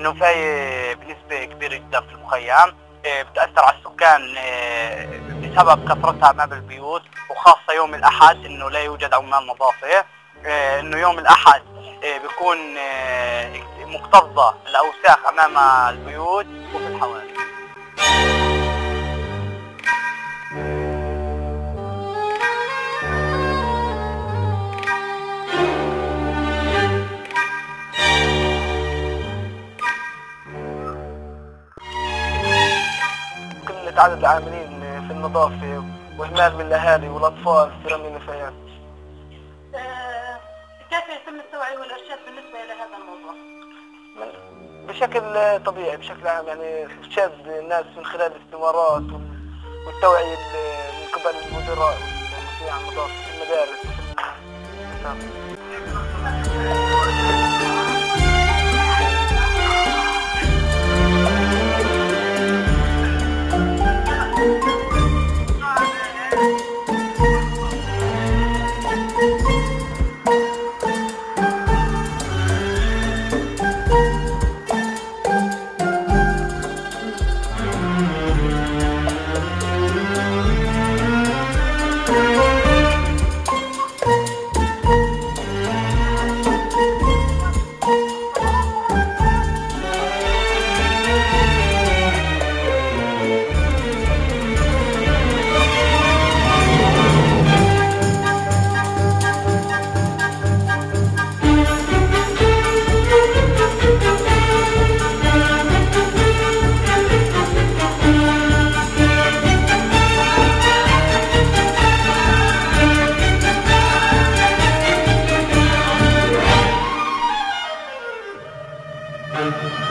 انه في بنسبة كبيرة جدا في المخيم آه، بتأثر على السكان آه، بسبب كثرتها امام البيوت وخاصة يوم الأحد إنه لا يوجد عمال نظافة آه، إنه يوم الأحد آه، بيكون آه، مكتظة الأوساخ أمام البيوت وفي الحواري قلة عدد العاملين في النظافة وإهمال من الأهالي والأطفال في رمي النفايات آه، كيف يتم التوعية والإرشاد بالنسبة إلى هذا الموضوع؟ بشكل طبيعي بشكل عام يعني إرشاد الناس من خلال الاستمارات والتوعية ال- من قبل المدراء والمسؤولين عن النظافة في المدارس وفي Podcast. Bye.